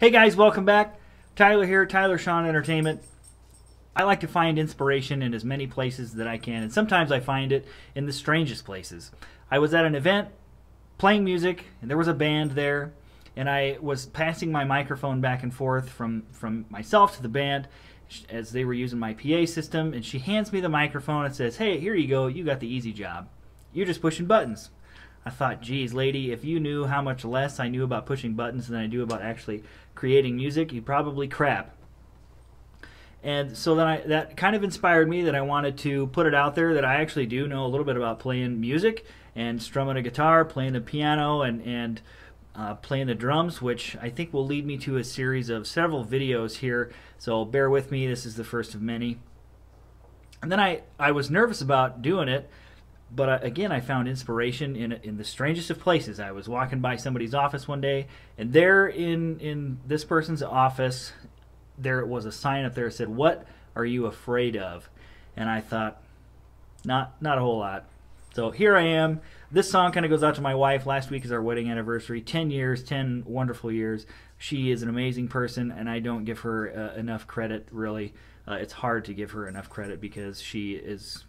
Hey guys, welcome back. Tyler here, Tyler Sean Entertainment. I like to find inspiration in as many places that I can, and sometimes I find it in the strangest places. I was at an event playing music, and there was a band there, and I was passing my microphone back and forth from, from myself to the band as they were using my PA system, and she hands me the microphone and says, Hey, here you go, you got the easy job. You're just pushing buttons. I thought, geez, lady, if you knew how much less I knew about pushing buttons than I do about actually creating music, you'd probably crap. And so then I that kind of inspired me that I wanted to put it out there that I actually do know a little bit about playing music and strumming a guitar, playing the piano, and and uh, playing the drums, which I think will lead me to a series of several videos here. So bear with me. This is the first of many. And then I I was nervous about doing it but uh, again, I found inspiration in in the strangest of places. I was walking by somebody's office one day, and there in in this person's office, there was a sign up there that said, "What are you afraid of?" And I thought, not not a whole lot. So here I am. This song kind of goes out to my wife. Last week is our wedding anniversary. Ten years, ten wonderful years. She is an amazing person, and I don't give her uh, enough credit. Really, uh, it's hard to give her enough credit because she is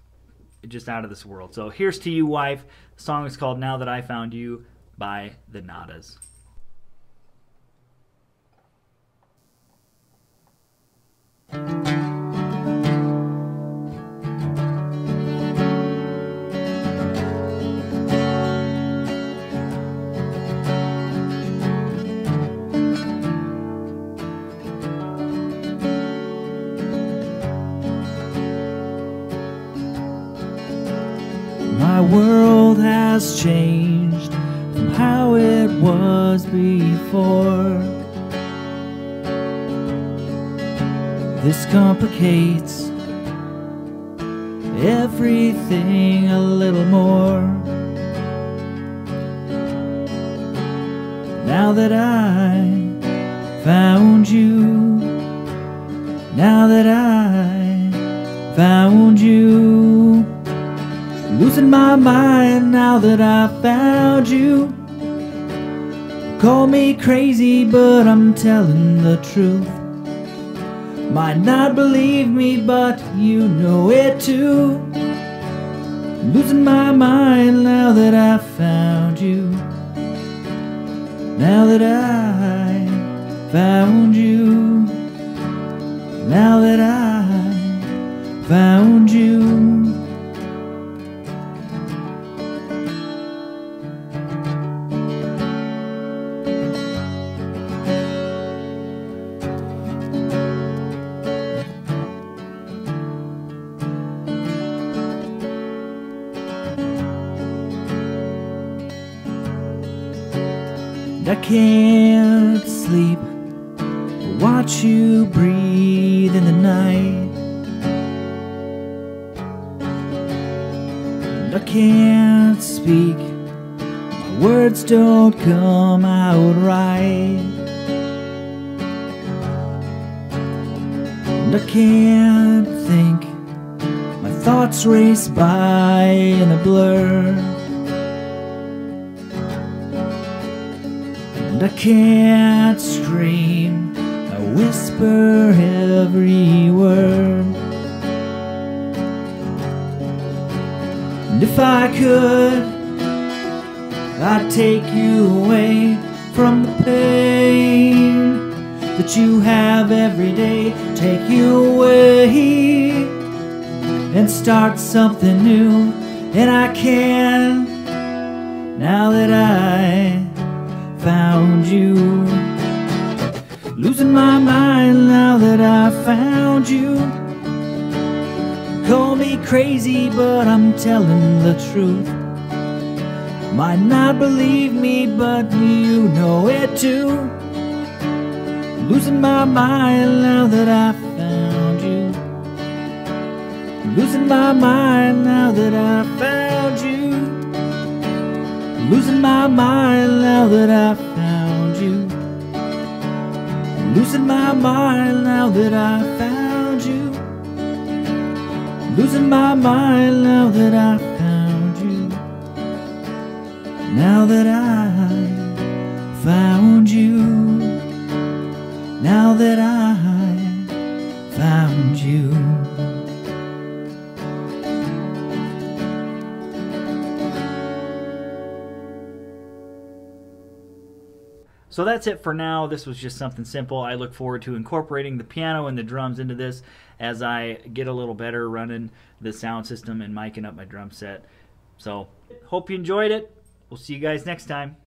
just out of this world. So here's to you, wife. The song is called Now That I Found You by the Nadas. My world has changed from how it was before. This complicates everything a little more. Now that I found you, now that I found you. Losing my mind now that I found you. Call me crazy, but I'm telling the truth. Might not believe me, but you know it too. Losing my mind now that I found you. Now that I found you. Now that I can't sleep or watch you breathe in the night. And I can't speak, my words don't come out right. And I can't think, my thoughts race by in a blur. And I can't scream, I whisper every word. And if I could, I'd take you away from the pain that you have every day. Take you away and start something new. And I can now that I found you. Losing my mind now that I found you. Call me crazy, but I'm telling the truth. Might not believe me, but you know it too. Losing my mind now that I found you. Losing my mind now that I found you. Losing my mind now that I found you. Losing my mind now that I found you. Losing my mind now that I found you. Now that I found you. So that's it for now. This was just something simple. I look forward to incorporating the piano and the drums into this as I get a little better running the sound system and miking up my drum set. So, hope you enjoyed it. We'll see you guys next time.